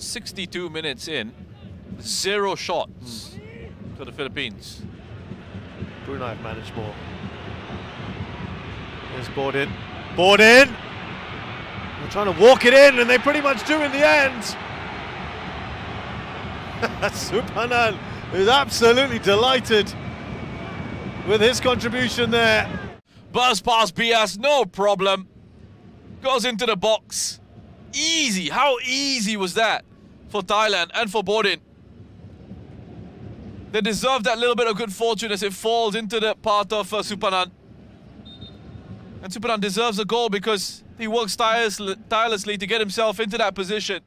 62 minutes in, zero shots to the Philippines. Brunei have managed more. Here's Bordin. Bordin! They're trying to walk it in, and they pretty much do in the end. Suphanan is absolutely delighted with his contribution there. Buzz pass Bias, no problem. Goes into the box. Easy. How easy was that for Thailand and for Bordin? They deserve that little bit of good fortune as it falls into the path of uh, Suphanan. And Suphanan deserves a goal because he works tirelessly to get himself into that position.